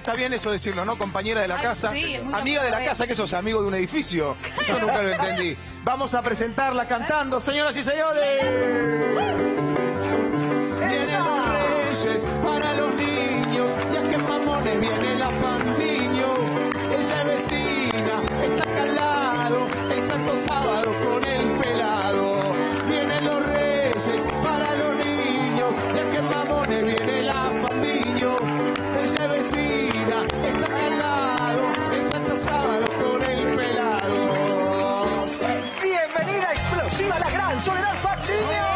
está bien eso decirlo, ¿no? Compañera de la Ay, casa. sí, Amiga de la casa, que sos amigo de un edificio. Eso nunca lo entendí. Vamos a presentarla cantando, señoras y señores. Vienen los reyes para los niños, ya que mamones viene la fandiño. Ella es vecina, está acá al lado, el santo sábado con el Soledad Patiño.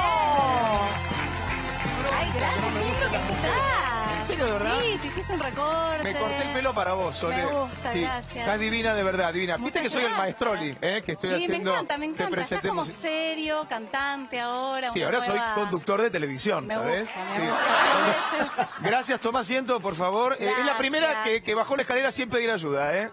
Ay, gracias, qué lindo que estás. ¿En serio, de verdad? Sí, te hiciste un recorte. Me corté el pelo para vos, Sole. Me gusta, sí. gracias. Estás divina de verdad, divina. Viste que soy el maestroli, ¿eh? Que estoy sí, haciendo. me encanta, me encanta. Estás como serio, cantante ahora. Sí, ahora soy conductor de televisión, Me ¿sabes? gusta, me Sí. gusta. Gracias, toma asiento, por favor. Eh, es la primera que, bajó la escalera sin pedir ayuda, ¿eh?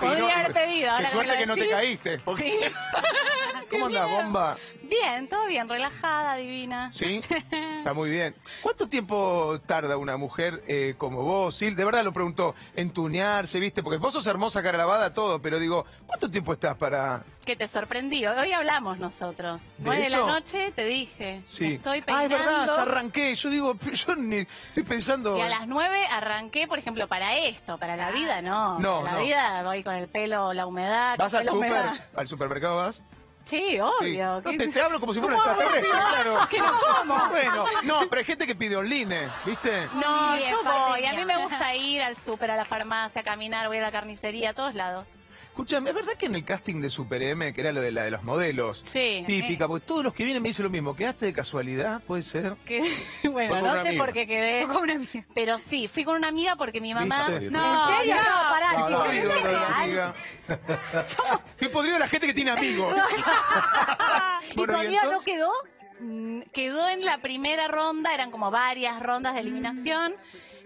Podría haber pedido. Ahora Qué suerte que no te caíste. porque-. ¿Cómo bien. bomba? Bien, todo bien, relajada, divina. ¿Sí? Está muy bien. ¿Cuánto tiempo tarda una mujer eh, como vos, Sil? De verdad lo pregunto, en tunearse, ¿viste? Porque vos sos hermosa, cara lavada, todo, pero digo, ¿cuánto tiempo estás para...? Que te sorprendió. Hoy hablamos nosotros. ¿De Hoy de la noche te dije. Sí. Estoy ah, peinando. es verdad, ya arranqué. Yo digo, yo ni estoy pensando... Y a las nueve arranqué, por ejemplo, para esto, para la vida no. No, para la no. vida voy con el pelo, la humedad. ¿Vas al super, al supermercado vas? Sí, Sí. obvio. No, ¿Qué- te, te hablo como si fuera un ¿Cómo extraterrestre, claro. Que no como. Bueno, no, pero hay gente que pide online, ¿viste? No, Sí, yo voy. A mí me gusta ir al súper, a la farmacia, a caminar, voy a la carnicería, a todos lados. Escúchame, ¿es verdad que en el casting de Super M, que era lo de la de los modelos, Sí. típica, porque todos los que vienen me dicen lo mismo, ¿quedaste de casualidad? ¿Puede ser? Que, bueno, no sé amiga. por qué quedé. Con una amiga. Pero sí, fui con una amiga porque mi mamá. ¿Viste? No, ¿En serio? No, pará, No, chicos, no, ¿esto es no, real? Qué podrido la gente que tiene amigos. ¿Y Bueno, tu ¿y amiga no quedó? Mm, Quedó en la primera ronda, eran como varias rondas de eliminación.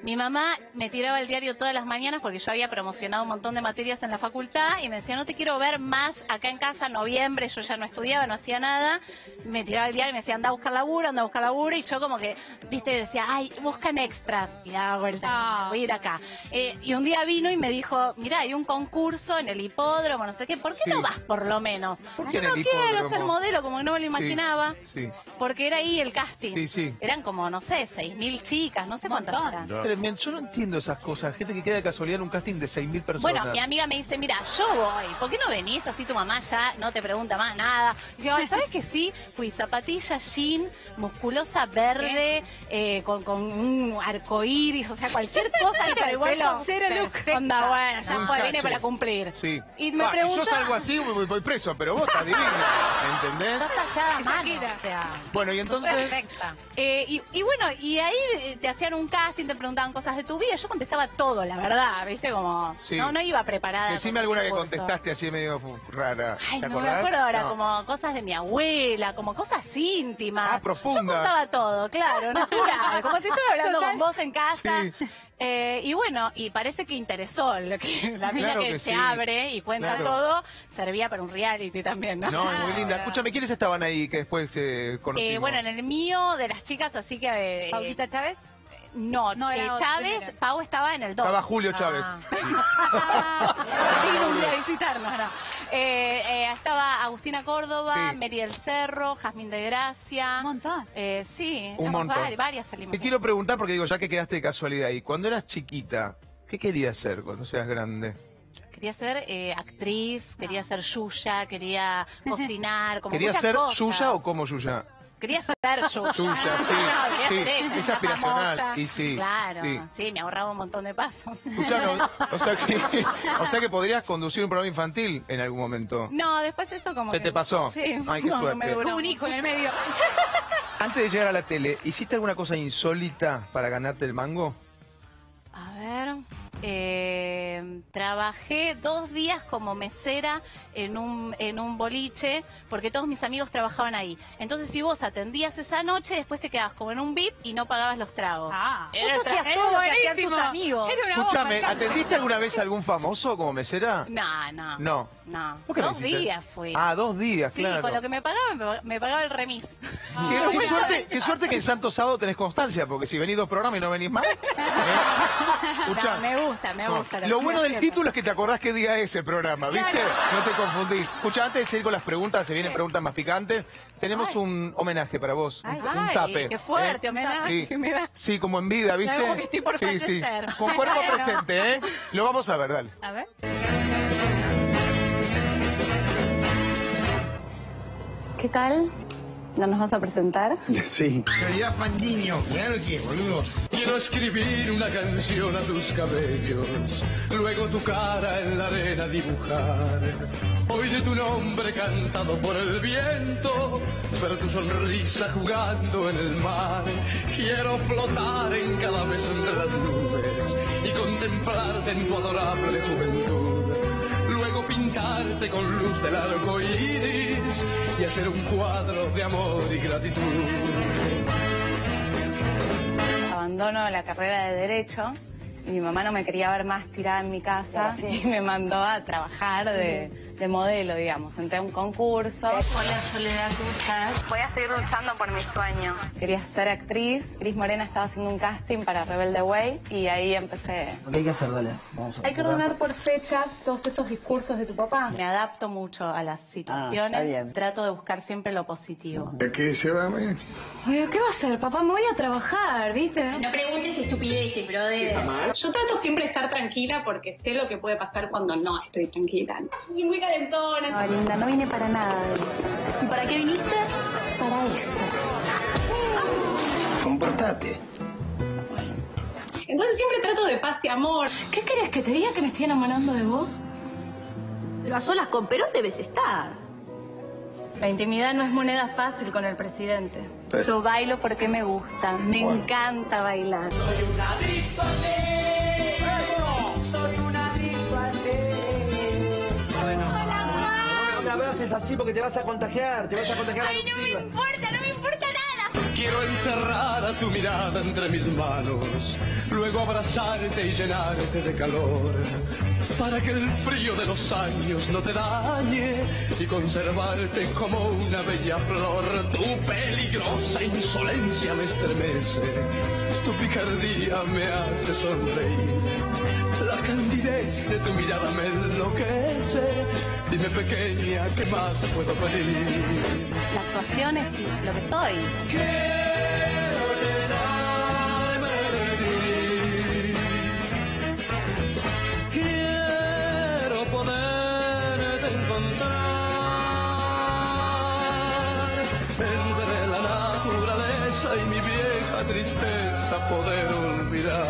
Mi mamá me tiraba el diario todas las mañanas porque yo había promocionado un montón de materias en la facultad y me decía, no te quiero ver más acá en casa, noviembre, yo ya no estudiaba, no hacía nada. Me tiraba el diario y me decía, anda a buscar laburo, anda a buscar laburo. Y yo como que, viste, decía, ay, buscan extras. Y daba vuelta, Ah. voy a ir acá. Eh, y un día vino y me dijo, mira, hay un concurso en el hipódromo, no sé qué, ¿por qué Sí. no vas por lo menos? ¿Por qué yo en el no quiero hipódromo? ser modelo, como que no me lo imaginaba. Sí. Porque era ahí el casting. Sí, sí. Eran como, no sé, seis mil chicas, no sé cuántas eran. Tremendo. Yo no entiendo esas cosas. Gente que queda de casualidad en un casting de 6.000 personas. Bueno, mi amiga me dice, mira, yo voy, ¿por qué no venís así tu mamá ya no te pregunta más nada? Y yo, ¿sabes que sí? Fui zapatilla, jean, musculosa verde, eh, con, con un arcoíris, o sea, cualquier cosa para el igual pelo. sos cero look. Onda, bueno, ya Un fue, vine para cumplir. Sí. Y me Ah, pregunta... yo salgo así, voy, voy preso, pero vos estás divina. ¿Entendés? Está tallada mano, Shakira. o sea, Bueno, y entonces... perfecta. Eh, y, y bueno, y ahí eh, te hacían un casting, te preguntaban cosas de tu vida. Yo contestaba todo, la verdad, ¿viste? Como. Sí. No, no iba preparada. Decime alguna que curso. contestaste así medio rara. Ay, ¿Te no me acuerdo ahora, No. como cosas de mi abuela, como cosas íntimas. Ah, profunda. Yo contaba todo, claro, natural. como si estuviera hablando Total. con vos en casa. Sí. Eh, y bueno, y parece que interesó lo que la mina Claro que, que se sí. abre y cuenta Claro. todo, servía para un reality también, ¿no? No, es muy linda. Escúchame, ¿quiénes estaban ahí que después se conocimos? Eh, bueno, en el mío de las chicas, así que... eh, ¿Paulita Chávez? No, No, eh, Chávez. Pau estaba en el 2. Estaba Julio Chávez. Ah. Vino un día a visitarnos, no. Eh, eh, estaba Agustina Córdoba, Sí. Mary del Cerro, Jazmín de Gracia. Un montón. Eh, sí, Un montón. vari- varias salimos. Te quiero preguntar, porque digo, ya que quedaste de casualidad ahí, cuando eras chiquita, ¿qué querías ser cuando seas grande? Quería ser eh, actriz, quería ser Yuya, quería cocinar, como ¿Querías muchas ser cosas. Yuya o como Yuya? Quería ser sí, No, quería sí, es aspiracional, famosa. y sí, Claro, sí. sí. me ahorraba un montón de pasos. Escuchame, o, sea que, o sea que podrías conducir un programa infantil en algún momento. No, después eso como ¿Se que- te pasó? Sí, Ay, qué no, no suerte. me duró un hijo en el medio. Antes de llegar a la tele, ¿hiciste alguna cosa insólita para ganarte el mango? A ver. Eh, trabajé dos días como mesera en un, en un boliche, porque todos mis amigos trabajaban ahí. Entonces, si vos atendías esa noche, después te quedabas como en un VIP y no pagabas los tragos. Ah. Era hacías todo lo que hacían tus amigos. Era una bomba, Escúchame. ¿atendiste alguna vez a algún famoso como mesera? No, no. No. No. ¿Por qué no Dos días fui. Ah, dos días, sí, claro. con lo que me pagaba, me pagaba, el remis. Qué, qué suerte, qué suerte que en Santo Sábado tenés constancia, porque si venís dos programas y no venís más. ¿eh? Escuchá. No, me gusta, me gusta. Lo bueno del título es que te acordás qué día es el programa, ¿viste? No te confundís. Escucha, antes de seguir con las preguntas, se vienen preguntas más picantes. Tenemos un homenaje para vos, un, un Ay, tape. qué fuerte, ¿eh? homenaje Sí. que me da. Sí, como en vida, ¿viste? Como que estoy por sí, sí. Con cuerpo Bueno. presente, ¿eh? Lo vamos a ver, dale. A ver. ¿Qué tal? ¿No nos vas a presentar? Sí. Sería Fandiño, claro que, boludo. Quiero escribir una canción a tus cabellos, luego tu cara en la arena dibujar. Hoy de tu nombre cantado por el viento, ver tu sonrisa jugando en el mar. Quiero flotar en cada vez entre las nubes y contemplarte en tu adorable juventud. Pintarte con luz del arco iris y hacer un cuadro de amor y gratitud. Abandono la carrera de Derecho y mi mamá no me quería ver más tirada en mi casa y me mandó a trabajar de, de modelo, digamos. Entré a un concurso. Hola Soledad, ¿cómo estás? Voy a seguir luchando por mi sueño. Quería ser actriz. Cris Morena estaba haciendo un casting para Rebelde Way y ahí empecé. ¿Qué hay que hacer? Dale. Vamos a Hay que ordenar por fechas todos estos discursos de tu papá. Me adapto mucho a las situaciones. bien. Trato de buscar siempre lo positivo. ¿De qué se va? Oye, ¿qué va a hacer? Papá, me voy a trabajar, ¿viste? No preguntes estupideces, brother. Yo trato siempre de estar tranquila porque sé lo que puede pasar cuando no estoy tranquila. Yo soy muy calentona. No, linda, no vine para nada de eso. ¿Y para qué viniste? Para esto. Comportate. Entonces siempre trato de paz y amor. ¿Qué querés que te diga que me estoy enamorando de vos? Pero a solas con Perón debes estar. La intimidad no es moneda fácil con el presidente. Yo bailo porque me gusta, me encanta bailar. No me abraces así porque te vas a contagiar, te vas a contagiar. Ay, no me importa, no me importa nada. Quiero encerrar a tu mirada entre mis manos, luego abrazarte y llenarte de calor, para que el frío de los años no te dañe y conservarte como una bella flor. Tu peligrosa insolencia me estremece, tu picardía me hace sonreír. La candidez de tu mirada me enloquece. Dime pequeña, ¿qué más puedo pedir? La actuación es lo que soy. Tristeza poder olvidar.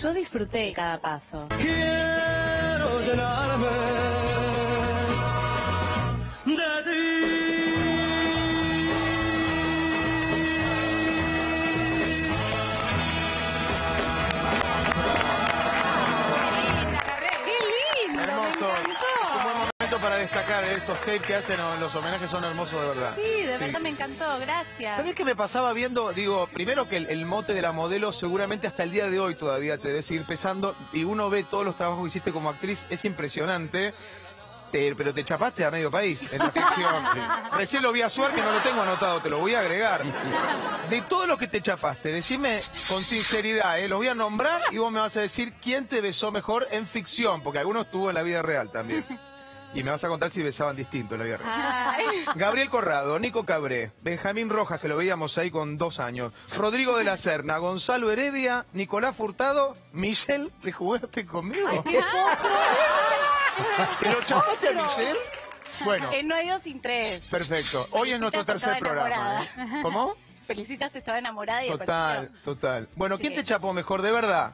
Yo disfruté cada paso. Quiero llenarme para destacar estos tapes que hacen, los homenajes son hermosos de verdad. Sí, de verdad me encantó, gracias. ¿Sabés qué me pasaba viendo? Digo, primero que el, el mote de la modelo seguramente hasta el día de hoy todavía te debe seguir pesando y uno ve todos los trabajos que hiciste como actriz, es impresionante. Te- pero te chapaste a medio país en la ficción. Recién lo vi a Suar que no lo tengo anotado, te lo voy a agregar. De todo lo que te chapaste, decime con sinceridad, ¿eh? los voy a nombrar y vos me vas a decir quién te besó mejor en ficción, porque algunos estuvo en la vida real también. Y me vas a contar si besaban distinto en la. Ay. Gabriel Corrado, Nico Cabré, Benjamín Rojas, que lo veíamos ahí con dos años, Rodrigo de la Serna, Gonzalo Heredia, Nicolás Furtado, Michelle, ¿te jugaste conmigo? ¿Te lo chapaste a Michelle? Bueno, Eh, no hay dos sin tres. perfecto. Hoy es nuestro tercer programa. ¿eh? ¿Cómo? Felicitas, estaba enamorada y Total, total. Bueno, ¿quién te chapó mejor, de verdad?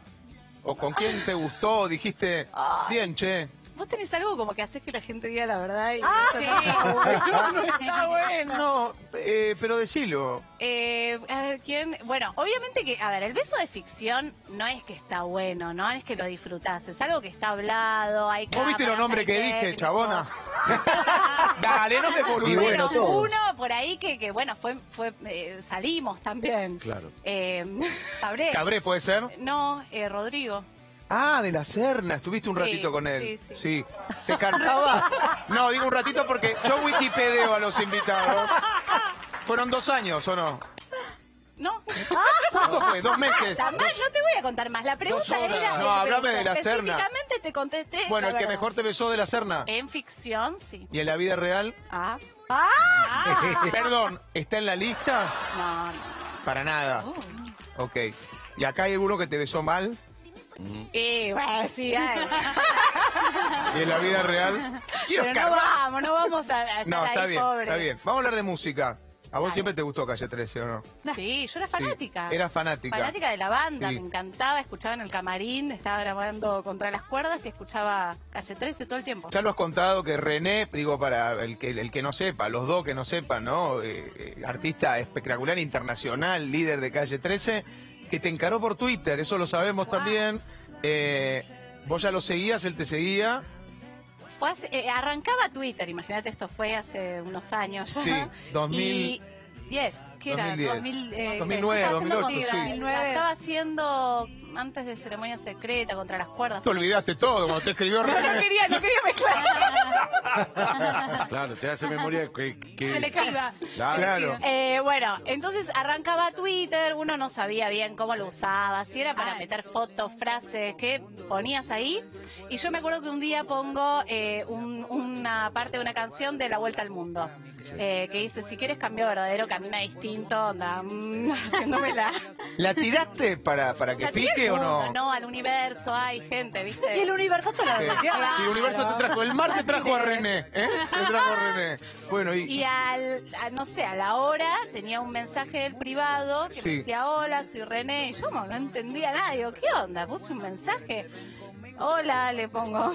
¿O con quién te gustó? Dijiste, bien, che. Vos tenés algo como que haces que la gente diga la verdad y Ah, eso sí. no está bueno, no está bueno. No, eh, pero decilo. Eh, a ver, ¿quién? Bueno, obviamente que, a ver, el beso de ficción no es que está bueno, no es que lo disfrutás, es algo que está hablado, hay ¿Vos viste los nombres que dije, técnicos. chabona? Dale, no te bueno, Bueno, todo. uno por ahí que, que bueno, fue, fue eh, salimos también. Claro. Eh, Cabré. Cabré, ¿puede ser? No, eh, Rodrigo. Ah, de la Serna. Estuviste un Sí, ratito con él. sí, sí. ¿Te cantaba? No, digo un ratito porque yo wikipedeo a los invitados. Fueron dos años, ¿o no? No. ¿Cuánto fue? ¿Dos meses? También no te voy a contar más. La pregunta era. No, beso. de la Serna. Específicamente te contesté. Bueno, el que verdad. mejor te besó de la Serna. En ficción, sí. ¿Y en la vida real? Ah. Perdón, ¿está en la lista? No, no. Para nada. Ok. ¿Y acá hay alguno que te besó mal? Eh, bueno, sí, ay. ¿Y en la vida real? Quiero Pero no vamos, no vamos a, a estar No, está ahí, bien, pobre. está bien. Vamos a hablar de música. ¿A vos siempre te gustó Calle 13 o no? Sí, yo era Sí. fanática. Era fanática. Fanática de la banda, Sí. me encantaba, escuchaba en el camarín, estaba grabando contra las cuerdas y escuchaba Calle 13 todo el tiempo. Ya lo has contado que René, digo para el que el que no sepa, los dos que no sepan, ¿no? Eh, eh, artista espectacular internacional, líder de Calle 13, que te encaró por Twitter, eso lo sabemos también. Eh, vos ya lo seguías, él te seguía. Fue hace- eh, arrancaba Twitter, imagínate, esto fue hace unos años ya. Sí, 2000. 10, ¿qué era? 2010. 2000, eh, 2009, estaba haciendo 2008, con- sí. la Estaba haciendo antes de ceremonia secreta contra las cuerdas. Te olvidaste todo cuando te escribió No, René. no quería, no quería mezclar. Claro, te hace memoria que... que- Se le caiga. Claro. Claro. Eh, bueno, entonces arrancaba Twitter, uno no sabía bien cómo lo usaba, si era para meter fotos, frases, qué ponías ahí. Y yo me acuerdo que un día pongo eh, un- una parte de una canción de La Vuelta al Mundo. eh, que dice, si quieres cambio verdadero, camina distinto, onda, mm, haciéndomela. ¿La tiraste para, para que pique o no? No, al universo, hay gente, ¿viste? Y el universo te lo devolvió. Y Universo te trajo, el mar te trajo a René, ¿eh? Te trajo a René. Bueno, y, Y al, a- no sé, a la hora tenía un mensaje del privado que Sí. me decía, hola, soy René. Y yo no, no entendía nada. Digo, ¿qué onda? Puse un mensaje. Hola, le pongo.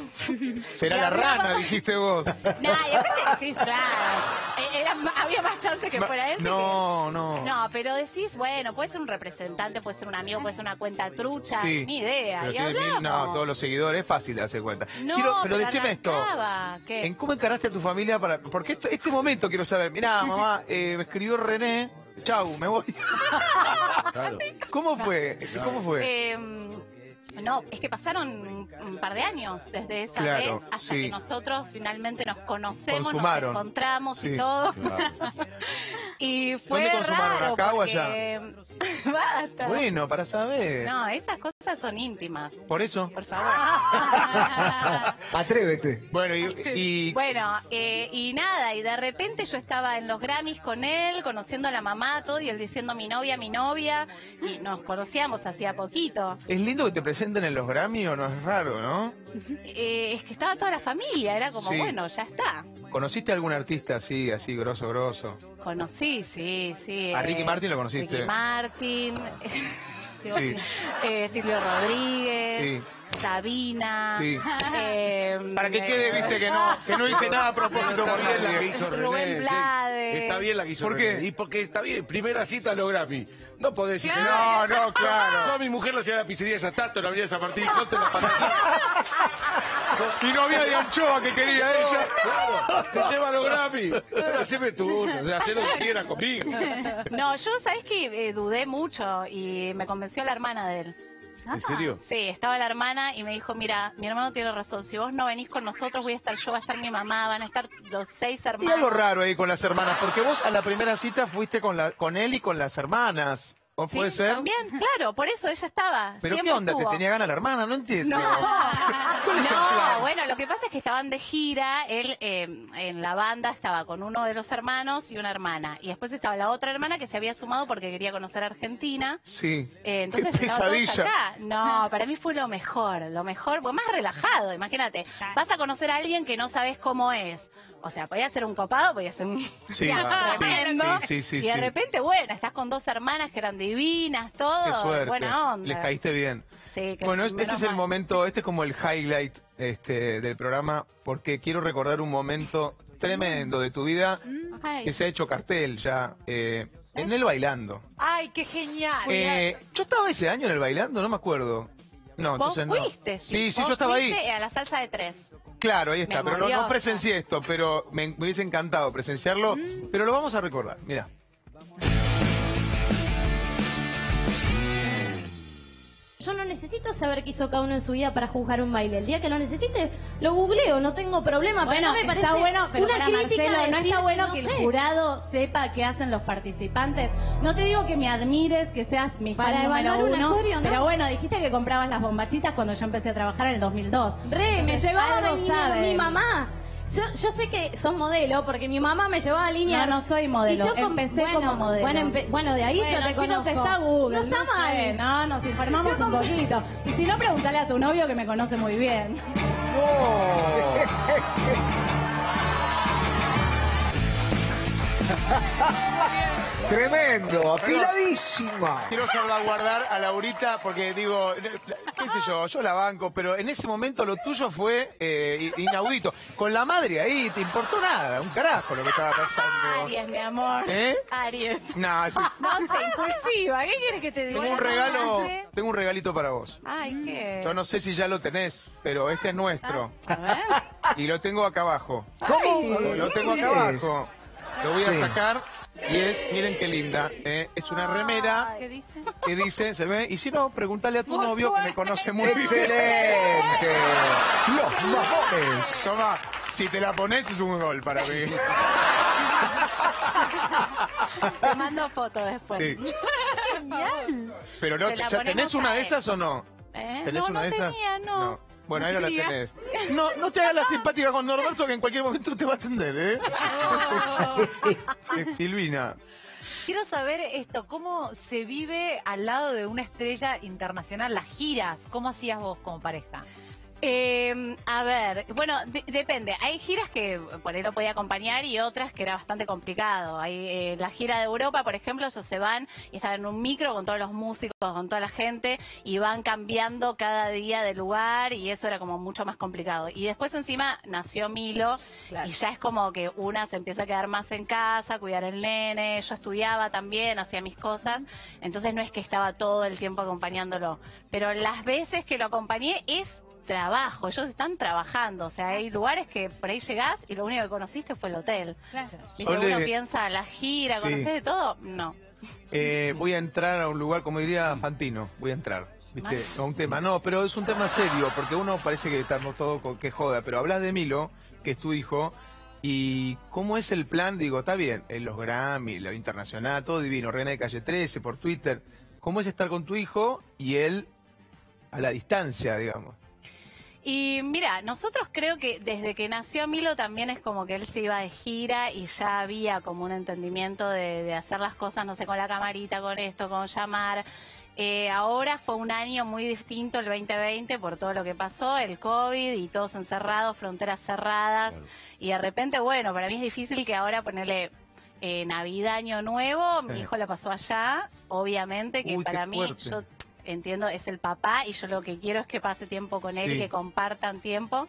será la rana, dijiste vos. Nah, y aparte decís, "Ah, eh, era había más chance que fuera ese. No, que- no. No, pero decís, bueno, puede ser un representante, puede ser un amigo, puede ser una cuenta trucha, Sí. ni idea. Pero y tiene mil- hablamos. no, todos los seguidores, es fácil darse cuenta. No, Quiero- pero decime esto. arrancaba. ¿Qué? ¿En cómo encaraste a tu familia para.? Porque esto- este momento quiero saber. Mirá, mamá, eh, me escribió René. Chau, me voy. Claro. ¿Cómo fue? ¿Cómo fue? Eh, no, es que pasaron un par de años desde esa Claro, vez hasta sí. que nosotros finalmente nos conocemos, Consumaron. nos encontramos Sí, y todo. claro. Y fue ¿Dónde consumaron, raro acá o Basta. Bueno, para saber. No, esas cosas son íntimas, Por eso. por favor. Atrévete. Bueno, y. y- Bueno, eh, y nada, y de repente yo estaba en los Grammys con él, conociendo a la mamá, todo, y él diciendo mi novia, mi novia, y nos conocíamos hacía poquito. ¿Es lindo que te presenten en los Grammy o no es raro, no? Eh, es que estaba toda la familia, era como, Sí. bueno, ya está. ¿Conociste a algún artista así, así, grosso, grosso? Conocí, sí, sí. ¿A eh, Ricky Martin lo conociste? Ricky Martin, eh, Silvio Rodríguez, Sabina. Sí. eh, Para que quede, viste, que no, que no hice nada a propósito Está por bien la que hizo Rubén René. Blades. Está bien la que hizo ¿Por René. qué? Y porque está bien. Primera cita a los Grammy. No podés decir que No, no, Yo claro. a mi mujer la hacía a la pizzería de Santato, en la avenida San Martín, conte la. Y no había de anchoa que quería ella. Claro, te lleva a los Grammy. Pero haceme tú, hacé lo que quieras conmigo. No, yo, ¿sabes que eh, Dudé mucho y me convenció la hermana de él. ¿En serio? Sí, estaba la hermana y me dijo, mira, mi hermano tiene razón, si vos no venís con nosotros voy a estar yo, va a estar mi mamá, van a estar los seis Y hermanos. algo raro ahí con las hermanas, porque vos a la primera cita fuiste con, la, con él y con las hermanas. ¿O Sí, puede ser? También, claro, por eso ella estaba. ¿Pero qué onda? estuvo. ¿Te tenía ganas la hermana? No entiendo. No, ¿Cuál es el no, bueno, lo que pasa es que estaban de gira, él eh, en la banda estaba con uno de los hermanos y una hermana, y después estaba la otra hermana que se había sumado porque quería conocer Argentina. Sí. Eh, entonces Qué pesadilla. acá. No, para mí fue lo mejor, lo mejor, pues más relajado, imagínate. Vas a conocer a alguien que no sabes cómo es. O sea, podía ser un copado, podía ser un Sí, sí, tremendo. sí, y de repente, bueno, estás con dos hermanas que eran divinas, todo. Qué suerte. Buena onda. Les caíste bien. Sí, que Bueno, es- este es el mal. momento, este es como el highlight este, del programa, porque quiero recordar un momento tremendo de tu vida Ay. que se ha hecho cartel ya eh, en el bailando. Ay, qué genial. Eh, yo estaba ese año en el bailando, no me acuerdo. No, Vos entonces no. fuiste, sí. Sí, sí, Vos yo estaba ahí. a la salsa de tres. Claro, ahí está, pero no, no presencié esto, pero me, me hubiese encantado presenciarlo, Mm. pero lo vamos a recordar, mira. Yo no necesito saber qué hizo cada uno en su vida para juzgar un baile. El día que lo necesite, lo googleo, no tengo problema. Bueno, pero no me parece está bueno, pero una para crítica Marcelo, no está bueno no que sé. el jurado sepa qué hacen los participantes. No te digo que me admires, que seas mi fan Para número uno, acorio, ¿no? pero bueno, dijiste que comprabas las bombachitas cuando yo empecé a trabajar en el 2002. Re, me Entonces, llevaba algo mi, mi mamá. Yo, yo sé que sos modelo porque mi mamá me llevaba a líneas. No, no soy modelo. Y yo Empecé bueno, como modelo. Bueno, empe- bueno, de ahí Bueno, yo te chicos, conozco. está Google. No está mal. sé, no, nos informamos Yo un poquito. Y si no, pregúntale a tu novio que me conoce muy bien. Tremendo, afiladísima. Quiero salvaguardar a Laurita porque digo, qué sé yo, yo la banco, pero en ese momento lo tuyo fue eh, inaudito. Con la madre ahí, te importó nada, un carajo lo que estaba pasando. Aries, mi amor. ¿Eh? Aries. No, sí. No sé, impulsiva. ¿Qué quieres que te diga? tengo un regalo, tengo un regalito para vos. Ay, ¿qué? Yo no sé si ya lo tenés, pero este es nuestro. A ver. Y lo tengo acá abajo. ¿Cómo? Lo tengo acá abajo. Lo voy a Sí. sacar y es, miren qué linda, ¿eh? es una remera ¿Qué dice? que dice, ¿se ve? Y si no, pregúntale a tu novio que me conoce muy bien. Excelente. Los mamones. Toma, si te la pones es un gol para mí. Te mando fotos después. Sí. Genial. Pero no, Te la ¿ya ponemos ¿tenés una a de él. esas o no? ¿Eh? ¿Tenés no, una no de esas? tenía, no. Bueno, ahí no la tenés. No, no te hagas la simpática con Norberto que en cualquier momento te va a atender, ¿eh? Eh, Silvina. Quiero saber esto, ¿cómo se vive al lado de una estrella internacional, las giras? ¿Cómo hacías vos como pareja? Eh, a ver, bueno, de- depende. Hay giras que por ahí lo podía acompañar y otras que era bastante complicado. Hay eh, la gira de Europa, por ejemplo, ellos se van y están en un micro con todos los músicos, con toda la gente y van cambiando cada día de lugar y eso era como mucho más complicado. Y después encima nació Milo Claro. y ya es como que una se empieza a quedar más en casa, cuidar el nene. Yo estudiaba también, hacía mis cosas, entonces no es que estaba todo el tiempo acompañándolo. Pero las veces que lo acompañé es trabajo, ellos están trabajando, o sea, hay lugares que por ahí llegás y lo único que conociste fue el hotel. ¿Viste? Sole- Uno piensa, la gira, Sí. ¿conocés de todo? No. Eh, voy a entrar a un lugar, como diría Fantino, voy a entrar. ¿Viste? A un tema. No, pero es un tema serio, porque uno parece que estamos todo con que joda, pero hablas de Milo, que es tu hijo, y cómo es el plan, digo, está bien, en los Grammy, lo internacional, todo divino, Reina de Calle 13, por Twitter. ¿Cómo es estar con tu hijo y él a la distancia, digamos? Y mira, nosotros creo que desde que nació Milo también es como que él se iba de gira y ya había como un entendimiento de, de hacer las cosas, no sé, con la camarita, con esto, con llamar. Eh, ahora fue un año muy distinto, el 2020, por todo lo que pasó, el COVID y todos encerrados, fronteras cerradas. Y de repente, bueno, para mí es difícil que ahora ponerle eh, Navidad, Año Nuevo, mi hijo la pasó allá, obviamente, que Uy, para mí, yo entiendo, es el papá y yo lo que quiero es que pase tiempo con él Sí. y que compartan tiempo,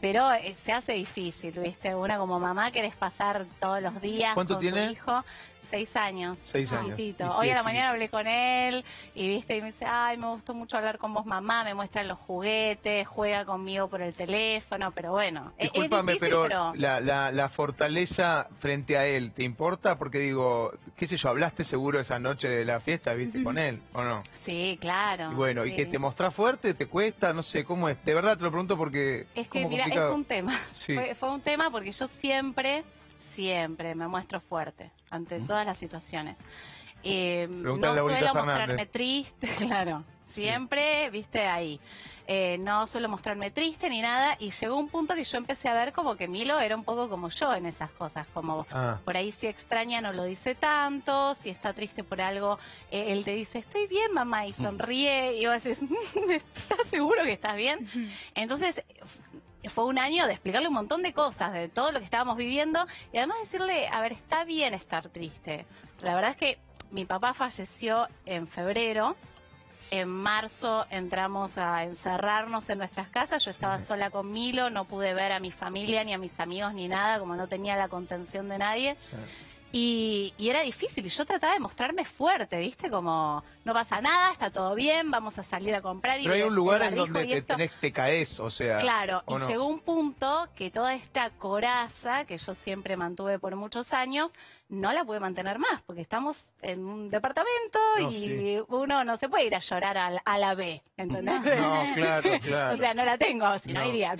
pero eh, se hace difícil, ¿viste? Una como mamá querés pasar todos los días ¿Cuánto con tiene? tu hijo. Seis años. Seis años. Y sí, Hoy a es la mañana hablé con él y viste y me dice, ay, me gustó mucho hablar con vos, mamá, me muestran los juguetes, juega conmigo por el teléfono, pero bueno, es- es Discúlpame, difícil, pero, pero... La, la, la fortaleza frente a él, ¿te importa? Porque digo, qué sé yo, hablaste seguro esa noche de la fiesta, ¿viste? Con él, ¿o no? Sí, claro. Y bueno, sí. ¿y que te mostrás fuerte? ¿Te cuesta? No sé, ¿cómo es? De verdad te lo pregunto porque Es que, mira, es un tema. Sí. Fue, fue un tema porque yo siempre, siempre me muestro fuerte ante todas las situaciones. Eh, no suelo Fernández. mostrarme triste, claro. Siempre, viste, ahí. Eh, no suelo mostrarme triste ni nada. Y llegó un punto que yo empecé a ver como que Milo era un poco como yo en esas cosas. Como Ah. por ahí si extraña no lo dice tanto. Si está triste por algo, eh, él te dice, estoy bien, mamá, y sonríe. Y vos decís, ¿estás seguro que estás bien? Entonces, fue un año de explicarle un montón de cosas, de todo lo que estábamos viviendo, y además decirle, a ver, está bien estar triste. La verdad es que mi papá falleció en febrero. En marzo entramos a encerrarnos en nuestras casas. Yo estaba sola con Milo, no pude ver a mi familia, ni a mis amigos, ni nada, como no tenía la contención de nadie. Y, y era difícil, y yo trataba de mostrarme fuerte, ¿viste? Como, no pasa nada, está todo bien, vamos a salir a comprar. Y Pero hay un lugar en donde te, tenés, te caes, o sea. Claro, y llegó un punto que toda esta coraza que yo siempre mantuve por muchos años, no la pude mantener más, porque estamos en un departamento No, y sí. uno no se puede ir a llorar a, la- a la B, ¿entendés? No, claro, claro. o sea, no la tengo, si no, No. iría.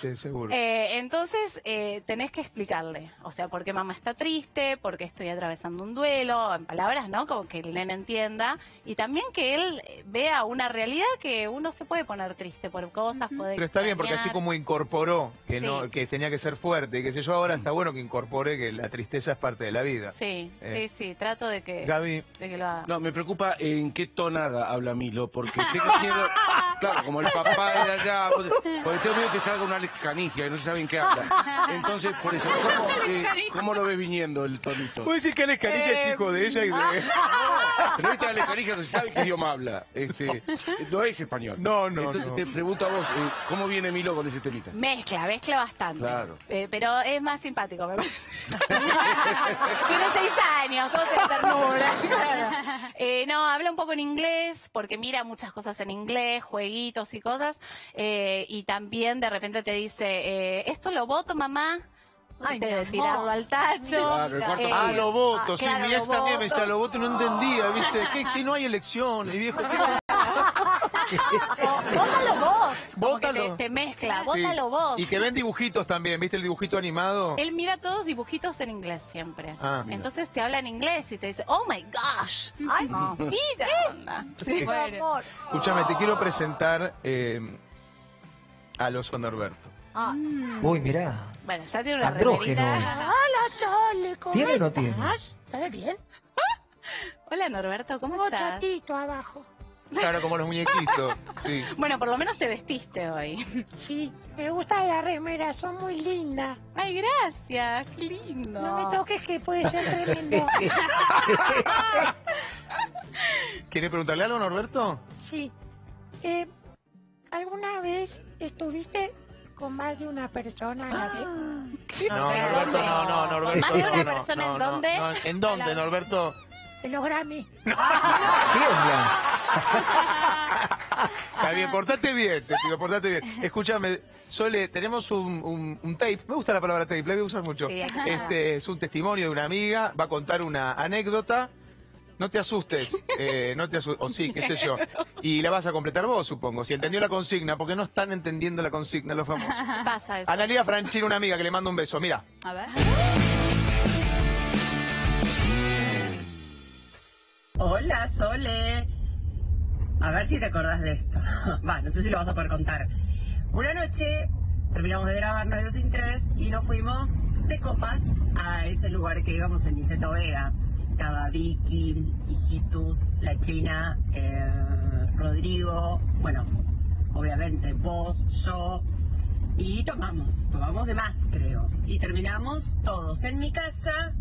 Sí, seguro. Eh, entonces, eh, tenés que explicarle, o sea, por qué mamá está triste, por qué estoy atravesando un duelo, en palabras, ¿no? Como que el nene entienda, y también que él eh, vea una realidad que uno se puede poner triste por cosas, puede Pero está bien, porque así como incorporó que Sí. no que tenía que ser fuerte, y qué sé yo, ahora está bueno que incorpore que la tristeza es parte de la vida. Sí, Eh, sí, sí, trato de que, Gaby. de que lo haga. No, me preocupa en qué tonada habla Milo, porque tengo miedo, claro, como el papá de allá, porque tengo miedo que salga un Alex Canigia y no se saben qué habla. Entonces, por eso, ¿cómo, eh, cómo lo ves viniendo el tonito? Puedes decir que Alex Canigia Eh, es hijo de ella y de... Pero este Alex Canigia no se sabe qué idioma habla, este, no es español. No, no, Entonces no. te pregunto a vos, eh, ¿cómo viene Milo con ese temita? Mezcla, mezcla bastante. Claro. Eh, pero es más simpático, me parece. Tiene seis años, todo se ternura. Eh, no, habla un poco en inglés, porque mira muchas cosas en inglés, jueguitos y cosas. eh, y también de repente te dice, eh, ¿esto lo voto, mamá? Ay, de amor. tirarlo al tacho. Claro, el cuarto Ah, poder. lo voto, sí, claro, mi ex también me decía lo voto y no entendía, ¿viste? ¿Qué? Si no hay elecciones, viejo. ¿qué? Bótalo vos. Bótalo. te, te mezcla, Sí. bótalo vos. Y que ven dibujitos también, ¿viste el dibujito animado? Él mira todos dibujitos en inglés siempre. Ah. Entonces te habla en inglés y te dice, oh my gosh. Ay, no, mira. onda. Sí. Escúchame, te quiero presentar eh, al oso Norberto. Ah, Uy, mirá. Bueno, ya tiene una Andrógeno es. Hola, Sole, ¿cómo ¿Tiene o no estás? tiene? ¿Estás bien? Hola Norberto, ¿cómo Tengo estás? chatito abajo. Claro, como los muñequitos. Sí. Bueno, por lo menos te vestiste hoy. Sí, me gusta la remera, son muy lindas. Ay, gracias, qué lindo. No me toques que puede ser tremendo. ¿Quieres preguntarle algo, Norberto? Sí. Eh, ¿Alguna vez estuviste con más de una persona a la vez? No, Norberto, no, no, Norberto. ¿Con más de una no, persona no, en no, dónde? no. ¿En dónde, Norberto? Te lo Grammy. Está bien, portate bien, te pido, portate bien. Escúchame, Sole, tenemos un, un- un tape, me gusta la palabra tape, la voy a usar mucho. Este es un testimonio de una amiga, va a contar una anécdota. No te asustes, eh, no te asustes, o sí, qué sé yo. Y la vas a completar vos, supongo, si entendió la consigna, porque no están entendiendo la consigna los famosos. Pasa eso. Analia Franchini, una amiga que le mando un beso, mira. A ver. Hola, Sole. A ver si te acordás de esto. Va, no sé si lo vas a poder contar. Una noche terminamos de grabar 9 sin 3 y nos fuimos de copas a ese lugar que íbamos en Niceto Vega. Estaba Vicky, Hijitus, la China, eh, Rodrigo, bueno, obviamente vos, yo. Y tomamos, tomamos de más, creo. Y terminamos todos en mi casa.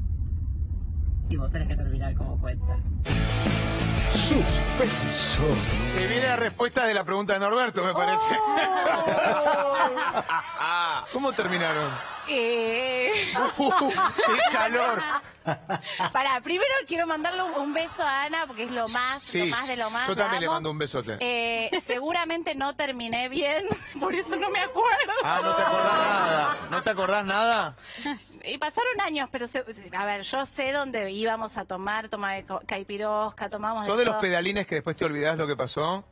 Y vos tenés que terminar como cuenta. Suspenso. Se viene la respuesta de la pregunta de Norberto, me parece. ¿Cómo terminaron? Eh, Uh, ¡Qué calor! Para, primero quiero mandarle un, beso a Ana porque es lo más, lo más de lo más. yo también le mando un besote. Eh, seguramente no terminé bien, por eso no me acuerdo. Ah, no te acordás nada. ¿No te acordás nada? Y pasaron años, pero se- a ver, yo sé dónde íbamos a tomar, tomar co- caipirosca, tomamos ¿Sos de los todo. pedalines que después te olvidás lo que pasó?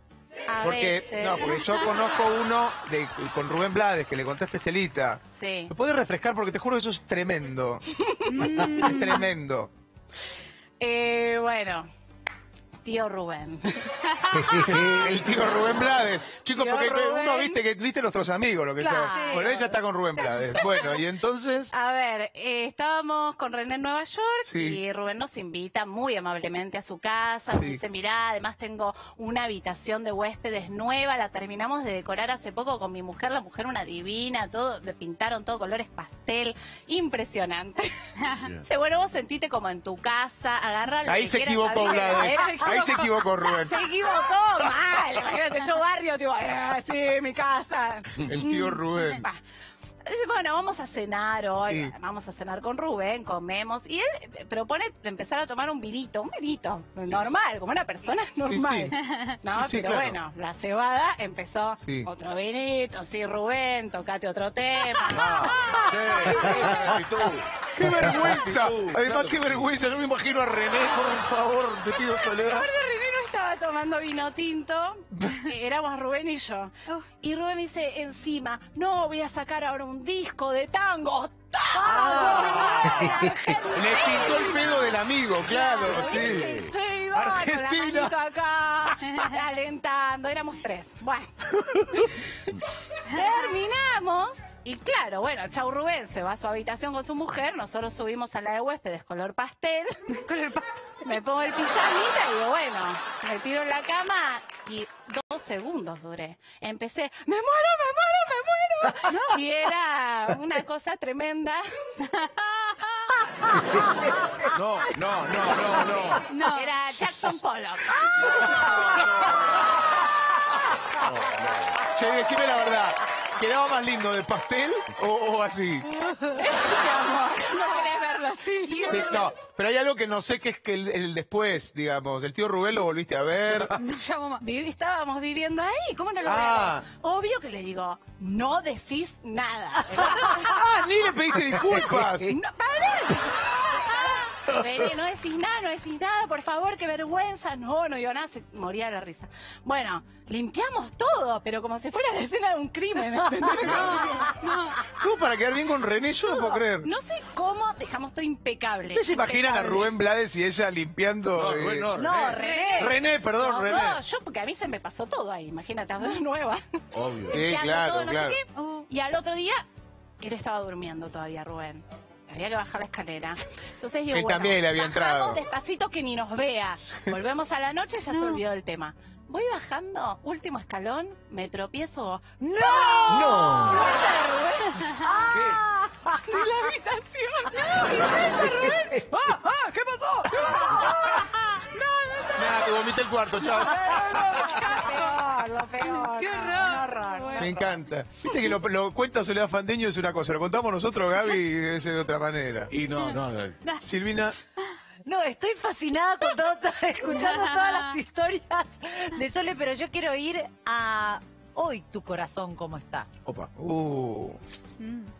A Porque, veces. no, porque yo conozco uno de, con Rubén Blades que le contaste a Estelita. Sí. ¿Me puedes refrescar? Porque te juro que eso es tremendo. es tremendo. Eh, bueno, tío Rubén. El tío Rubén Blades. Chicos, Tío porque Rubén. uno viste que viste nuestros amigos, lo que Claro. sea. Bueno, ella está con Rubén Blades. Bueno, y entonces. A ver, eh, estábamos con René en Nueva York Sí. y Rubén nos invita muy amablemente a su casa. Nos Sí. dice, mirá, además tengo una habitación de huéspedes nueva, la terminamos de decorar hace poco con mi mujer, la mujer una divina, todo, le pintaron todo colores pastel. impresionante. Dice, bueno, vos sentite como en tu casa, agarra lo Ahí que se quieras equivocó abrir". Vlade. Ahí se equivocó Rubén. Se equivocó mal, imagínate, yo barrio, tipo, "Ah, sí, mi casa. El tío Rubén. Dice, bueno, vamos a cenar hoy, Sí. vamos a cenar con Rubén, comemos. Y él eh, propone empezar a tomar un vinito, un vinito, normal, como una persona normal. No, Sí, pero claro. bueno, la cebada empezó Sí. otro vinito, sí, Rubén, tocate otro tema. Ah, ¡Qué vergüenza! Además, qué vergüenza. No me imagino a René, por favor, te pido soledad. Estaba tomando vino tinto, éramos Rubén y yo. Y Rubén me dice encima, no, voy a sacar ahora un disco de tango. ¡Tango! Le pintó el pedo del amigo, claro, sí. Sí, va, con la Argentina. manito acá, alentando, éramos tres. Bueno. Terminamos y claro, bueno, chau Rubén se va a su habitación con su mujer, nosotros subimos a la de huéspedes color pastel. Me pongo el pijamita y digo, bueno, me tiro en la cama y dos segundos duré. Empecé, me muero, me muero, me muero. Y era una cosa tremenda. No, no, no, no, no. No. Era Jackson Pollock. Che, decime la verdad. ¿Quedaba más lindo de pastel o, o así? Mi amor, no Sí, No, pero hay algo que no sé que es que el, el después, digamos. El tío Rubén lo volviste a ver. Vivi- estábamos viviendo ahí, ¿cómo no lo Ah. veo? Obvio que le digo, no decís nada. ¡Ah, ni le pediste disculpas! No, para. Vení, no decís nada, no decís nada, por favor, qué vergüenza. No, no digo nada, se moría de la risa. Bueno, limpiamos todo, pero como si fuera la escena de un crimen. ¿entendés? ¿Cómo para quedar bien con René? Yo no puedo creer. No sé cómo dejamos todo impecable. ¿Ustedes se imaginan a. Rubén Blades y ella limpiando? No, eh, Rubén no, No, René. René, perdón, No, René. no, yo porque a mí se me pasó todo ahí, imagínate, hablar nueva. Obvio. Sí, limpiando claro, todo, no sé qué. Y al otro día, él estaba durmiendo todavía, Rubén. Había que bajar la escalera. Entonces digo, Él bueno, también le había entrado. despacito que ni nos vea. Volvemos a la noche y ya se olvidó del tema. Voy bajando, último escalón, me tropiezo. ¡No! No. ¡Ah! De la habitación. Rubén. ¡Ah, ah! ¿Qué pasó? ¿Qué pasó? Nada, te vomité el cuarto, chao. Peor, lo peor. ¡Qué horror! un horror. Me encanta. Viste que lo, lo cuenta Soledad Fandeño es una cosa, lo contamos nosotros, Gaby, y debe ser de otra manera. Y no, no, no. Silvina, No, estoy fascinada con todo, escuchando todas las historias de Sole, pero yo quiero ir a hoy tu corazón cómo está. Opa. uh,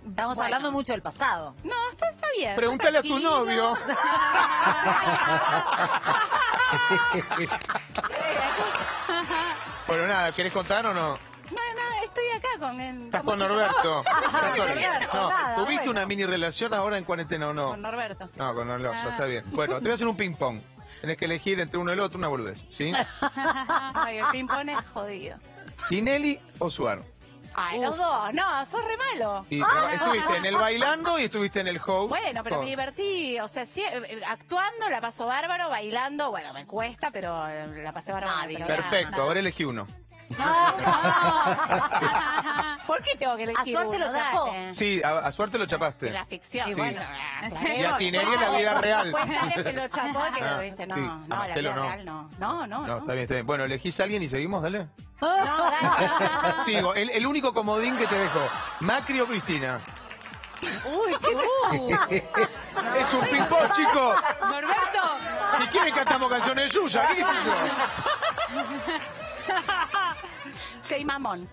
Estamos Bueno. hablando mucho del pasado. No, está, está bien. está pregúntale a tu novio. Bueno, nada, ¿querés contar o no? No, no, estoy acá con el. Estás ¿cómo con? Norberto. Estás con- Norberto, No, nada, ¿tuviste bueno. una mini relación ahora en cuarentena o no? Con Norberto. sí. No, con Norberto, Ah. está bien. Bueno, te voy a hacer un ping-pong. Tenés que elegir entre uno y el otro una boludez, ¿sí? Ay, el ping-pong es jodido. ¿Tinelli o Suar? Ay, los dos. No, sos re malo. Y tra- estuviste en el bailando y estuviste en el host. Bueno, pero me divertí. O sea, sí, eh, eh, actuando la paso bárbaro, bailando, bueno, me cuesta, pero eh, la pasé bárbaro. programa. Perfecto, ahora elegí uno. ¿Por qué tengo que elegir A suerte uno? lo tapó. Dale. Sí, a, a suerte lo chapaste. La ficción. Sí. Bueno. Y a Tinelli en la vida real. Pues nadie se lo chapó, que Ah, viste, no, sí. no, A la Marcelo vida no. real no. No, no, No, no. está bien, está bien. Bueno, elegís a alguien y seguimos, dale. No, dale. Sigo, el, el único comodín que te dejo. ¿Macri o Cristina? Uy, qué Es un ping-pong, chicos. Norberto. Si quieren cantamos canciones suyas, ¿qué sé Jay Mamón.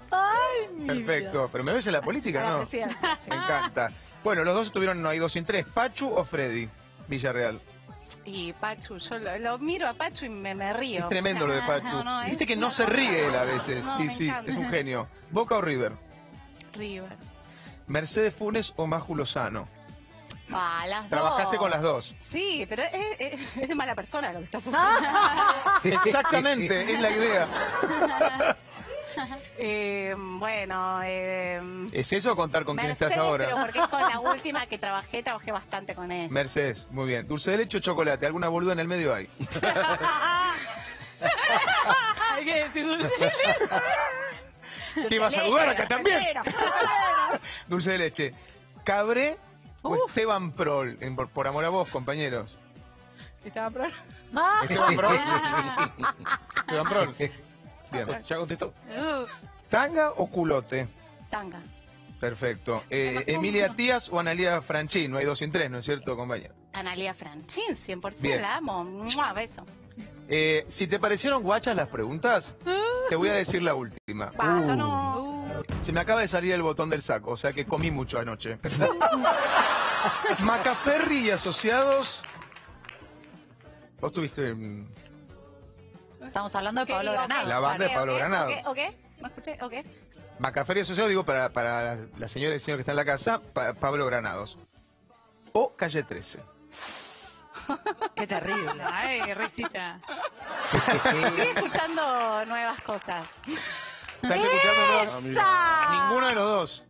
Perfecto. Pero me ves en la política, A ¿no? sí. Me encanta. Bueno, los dos estuvieron No hay dos sin tres. ¿Pachu o Freddy? Villarreal. Y Pachu, yo lo, lo miro a Pachu y me, me río. Es tremendo lo de Pachu. No, no, Viste es que no se ríe él a veces. No, sí, sí, encanta. es un genio. ¿Boca o River? River. ¿Mercedes Funes o Maju Lozano? Ah, las Trabajaste dos. con las dos. Sí, pero es, es- es de mala persona lo que estás haciendo. Exactamente, es la idea. Eh, bueno, eh, ¿Es eso contar con quién Mercedes, estás ahora? pero porque es con la última que trabajé, trabajé bastante con ella. Mercedes, muy bien. Dulce de leche o chocolate, alguna boluda en el medio hay. Hay que decir ¿Te ibas a dudar acá también? Dulce de leche. ¿Cabré o Esteban Prol? En- por, por amor a vos, compañeros. Estaba pro- Esteban Prol. Esteban Prol. Bien. ¿Ya contestó? ¿Tanga o culote? Tanga. Perfecto. Eh, ¿Emilia Tías o Analia Franchín? No hay dos sin tres, ¿no es cierto, compañero? Analia Franchín, 100%, Bien. la amo. ¡Mua! Beso. Eh, si te parecieron guachas las preguntas, te voy a decir la última. Basta, no. uh. Se me acaba de salir el botón del saco, o sea que comí mucho anoche. Macaferri y asociados. Vos tuviste. mm, Estamos hablando de Pablo. Granado. La banda de Ok, Pablo Granado. ¿Me escuché? Ok. Macaferri y asociados, digo, para, para la, la señora y el señor que está en la casa, Pa- Pablo Granados. O Calle 13. Qué terrible. Ay, risita. Estoy escuchando nuevas cosas. ¿Estás escuchando? nuevas- ¡Esa! Ninguno de los dos.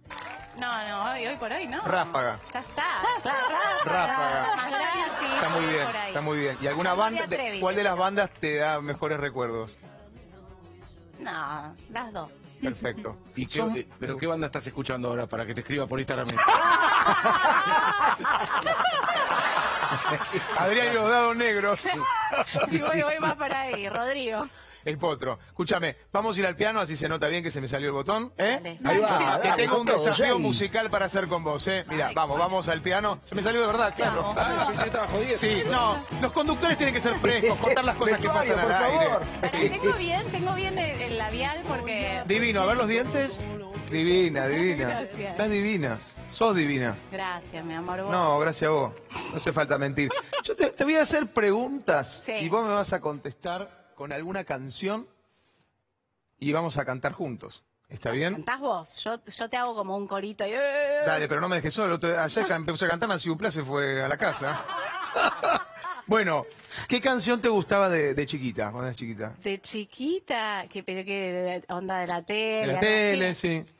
No, no, hoy, hoy por hoy no. Ráfaga. Ya está. Claro, ráfaga. Ráfaga. Más gratis. Está muy bien, por ahí. está muy bien. ¿Y alguna banda? de-. ¿Cuál de las bandas te da mejores recuerdos? No, las dos. Perfecto. ¿Y qué, Son- eh, ¿Pero qué banda estás escuchando ahora para que te escriba por Instagram? Adrián y los dados negros. Y voy, voy más para ahí, Rodrigo. El potro. Escúchame, vamos a ir al piano, así se nota bien que se me salió el botón, ¿eh? Ahí va, dale, tengo un desafío musical para hacer con vos, ¿eh? Mira, vamos, vamos al piano. Se me salió de verdad, claro. Ah, pensé que estaba jodiendo. Sí, no, los conductores tienen que ser frescos, contar las cosas que Vestuario, pasan al por aire. favor. Pero tengo bien, tengo bien el, el labial porque... Divino, a ver los dientes. Divina, divina. Gracias. Estás divina. Sos divina. Gracias, mi amor. vos. No, gracias a vos. No hace falta mentir. Yo te, te voy a hacer preguntas Sí. y vos me vas a contestar con alguna canción y vamos a cantar juntos. ¿Está bien? Cantás vos, yo, yo te hago como un corito. y- Dale, pero no me dejes solo. Ayer empezó a cantar, Nancy Duplá se fue a la casa. bueno, ¿qué canción te gustaba de, de chiquita, cuando eras chiquita? De chiquita, que pero que de- onda de la tele. En la tele, así. sí.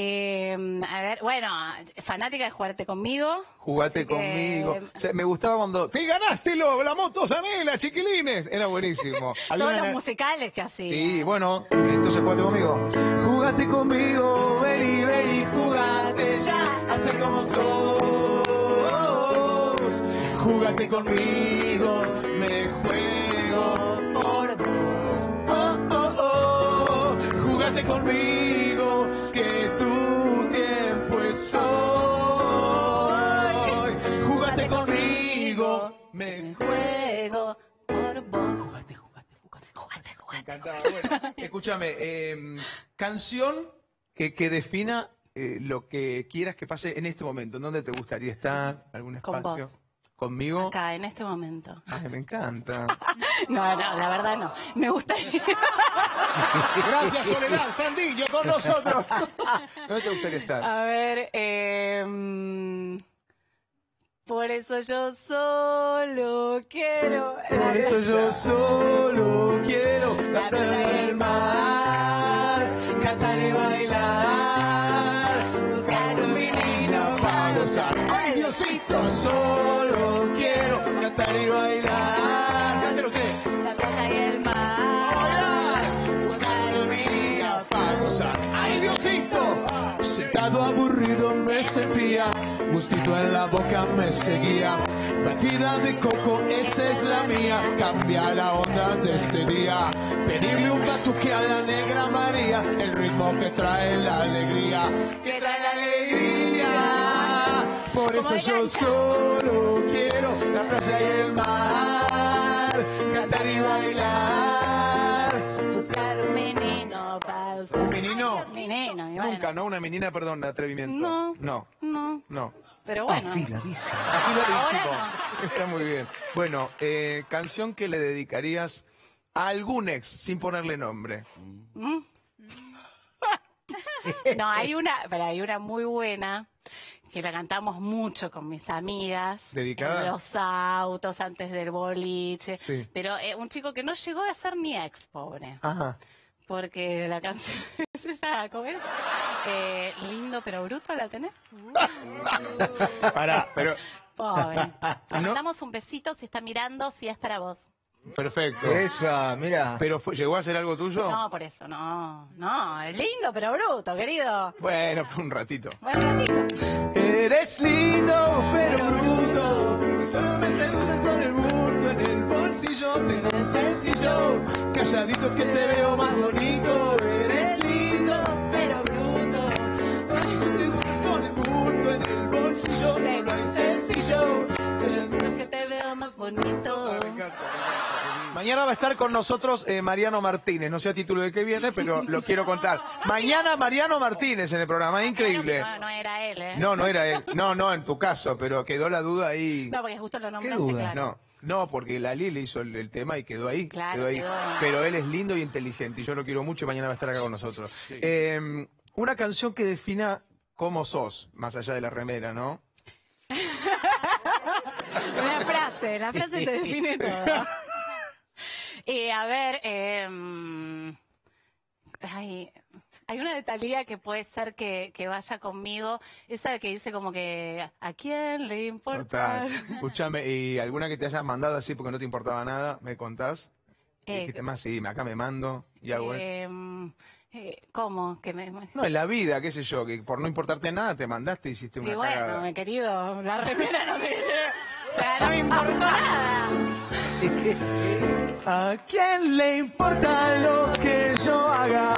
Eh, a ver, bueno, fanática de jugarte conmigo. Jugate que- conmigo. O sea, me gustaba cuando. ¡Te ganaste lo, la moto Zanela, chiquilines! Era buenísimo. Todos los musicales que hacía. Sí, bueno, entonces jugate conmigo. Jugate conmigo, vení, vení, jugate ya, hace como sos. Jugate conmigo, me juego por vos. Oh, oh, oh. Jugate conmigo, encantaba. Bueno, escúchame, eh, canción que, que defina eh, lo que quieras que pase en este momento. ¿En dónde te gustaría estar? ¿Algún Con espacio? vos. ¿Conmigo? Acá, en este momento. Ay, me encanta. No, no, la verdad no. Me gustaría. Gracias, Soledad. Fandillo con nosotros. ¿Dónde te gustaría estar? A ver, eh, por eso yo solo quiero. Por eso yo solo quiero la playa y el mar, cantar y bailar, buscar un menino para gozar. Ay, Diosito, solo quiero cantar y bailar. Ay, Diosito, sentado aburrido me sentía, gustito en la boca me seguía. Batida de coco, esa es la mía. Cambia la onda de este día. Pedirle un batuque a la negra María. El ritmo que trae la alegría. Que trae la alegría. Por eso yo solo quiero la playa y el mar. Cantar y bailar. Usar. ¿Un menino? Menino, y bueno. Nunca, ¿no? Una menina, perdón, atrevimiento. No. No. No, No. pero bueno. Afiladísimo. Afiladísimo. Está muy bien. Bueno, eh, canción que le dedicarías a algún ex, sin ponerle nombre. ¿Mm? No, hay una, pero hay una muy buena que la cantamos mucho con mis amigas. ¿Dedicada? En los autos, antes del boliche. Sí. Pero eh, un chico que no llegó a ser mi ex, pobre. Ajá. Porque la canción es esa, ¿cómo es? Eh, lindo pero bruto, ¿la tenés? Pará, pero. Pobre. ¿No? Le mandamos un besito si está mirando, si es para vos. Perfecto. Esa, mira. ¿Pero fue- llegó a ser algo tuyo? No, por eso, no. No, es lindo, pero bruto, querido. Bueno, un ratito. Buen ratito. Eres lindo, pero bruto. Y tú me seduces con el el bolsillo. Tengo un sencillo. Calladito es que te veo más bonito. Eres lindo, pero bruto. Me seduces con el bulto en el bolsillo. Solo hay sencillo. Calladito Es que te veo más bonito. Mañana va a estar con nosotros eh, Mariano Martínez. No sé a título de qué viene, pero lo quiero contar. Mañana Mariano Martínez en el programa. Increíble. No, no era él, ¿eh? No, no era él. No, no, en tu caso, pero quedó la duda ahí. No, porque justo lo nombraste, claro. No, no, porque la le hizo el, el tema y quedó ahí. Claro, quedó ahí. quedó. Pero él es lindo y inteligente y yo lo quiero mucho. y Mañana va a estar acá con nosotros. Eh, una canción que defina cómo sos, más allá de la remera, ¿no? Una frase, la frase te define todo. Y a ver, eh, ay, hay una de Talía que puede ser que, que vaya conmigo, esa que dice como que ¿a quién le importa? Escúchame, ¿y alguna que te hayas mandado así porque no te importaba nada? ¿Me contás? Eh, Dijiste más, sí, acá me mando y hago esto. Eh, eh, ¿Cómo? Que me, No, en la vida, qué sé yo, que por no importarte nada te mandaste y hiciste una y bueno, cagada. mi querido, la remera no me O sea, no me importó nada. ¿A quién le importa lo que yo haga?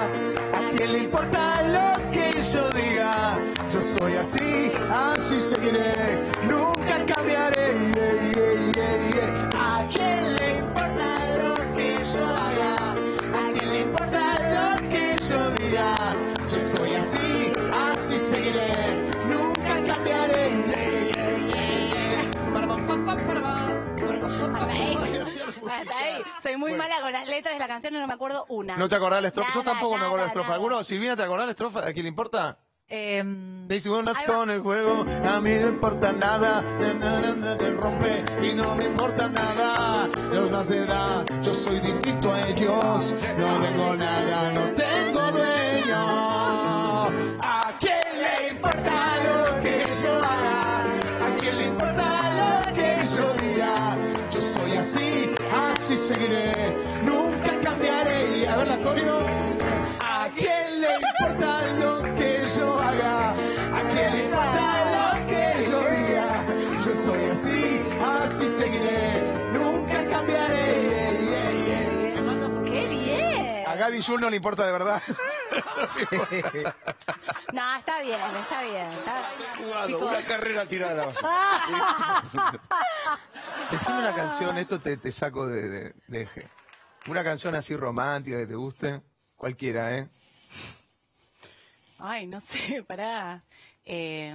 ¿A quién le importa lo que yo diga? Yo soy así, así seguiré, nunca cambiaré. yeah, yeah, yeah. ¿A quién le importa lo que yo haga? ¿A quién le importa lo que yo diga? Yo soy así, así seguiré, nunca cambiaré. Para, pa, pa, pa, para, pa, para, pa, pa, pa, pa. Hasta ahí. Soy muy mala con las letras de la canción y no me acuerdo una. ¿No te acordás la estrofa? Yo Nada, tampoco me acuerdo la nada, estrofa. nada. ¿Alguno? Silvina, ¿te acordás la estrofa? ¿A quién le importa? Daisy Buenas Ahí va. con el juego, a mí no importa nada, na, na, na, na, te rompe y no me importa nada. Dios más será, yo soy distinto a ellos, no tengo nada, no tengo dueño. ¿A quién le importa lo que yo haga? ¿A quién le importa lo que yo diga? Yo soy así, así seguiré, nunca cambiaré. A ver la coreo. ¿A quién le importa lo que yo haga? ¿A quién le importa lo que yo diga? Yo soy así, así seguiré, nunca cambiaré. Yeah, yeah, yeah. ¿Qué manda por ¡Qué bien! A Gaby Jul no le importa de verdad. No, está bien, está bien. Está... Jugado, una carrera tirada. Decime una canción, esto te, te saco de, de, de eje. Una canción así romántica que te guste, cualquiera, ¿eh? Ay, no sé, pará. Eh...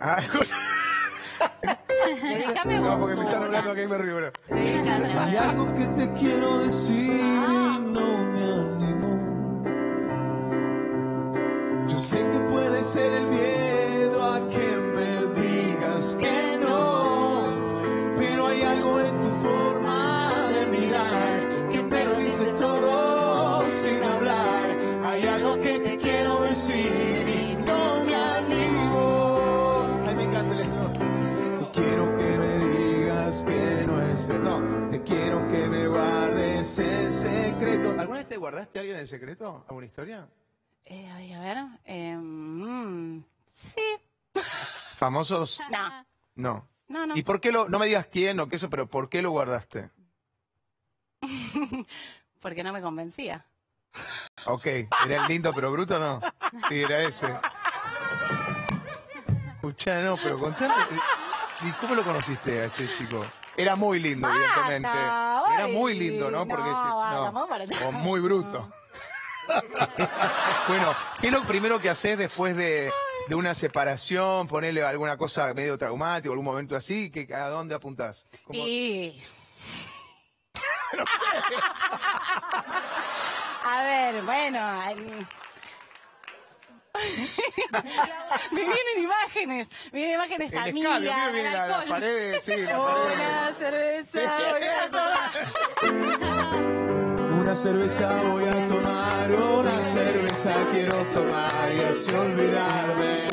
Ah, Déjame no, porque me están hablando y me río. bro. Hay algo que te quiero decir y no me animo. Yo sé que puede ser el miedo te guardaste a alguien en secreto? ¿Alguna historia? Eh, ay, a ver. Eh, mm, sí. ¿Famosos? No, No. no, no. ¿Y por qué lo.? No me digas quién o qué eso, pero ¿por qué lo guardaste? Porque no me convencía. Ok, ¿era el lindo pero bruto o no? Sí, era ese. Escuchá, no, pero contame. ¿Y cómo lo conociste a este chico? Era muy lindo, evidentemente. Era muy lindo, ¿no? Porque no, sí, para O muy bruto. bueno, ¿qué es lo primero que haces después de, de una separación? Ponerle alguna cosa medio traumática, algún momento así, que ¿a dónde apuntás? ¿Cómo- Y... A ver, bueno. me vienen imágenes, me vienen imágenes El amigas. escabio, mío viene la, la alcohol. pared, sí. Una cerveza, voy a tomar. Una cerveza voy a tomar, una cerveza quiero tomar y así olvidarme.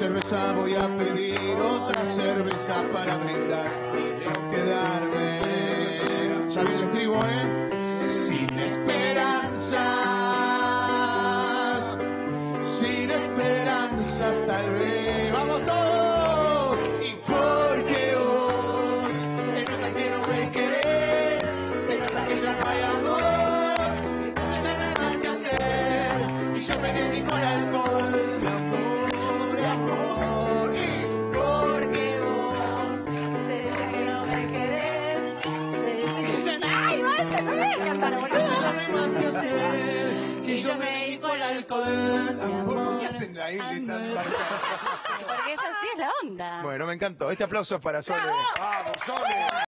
Cerveza voy a pedir otra cerveza para brindar y quedarme. Ya el estribo, ¿eh? Sin esperanzas, sin esperanzas tal vez. Ahí marcado? Porque esa sí es la onda. Bueno, me encantó. Este aplauso es para Sole. ¡Vamos, Sole!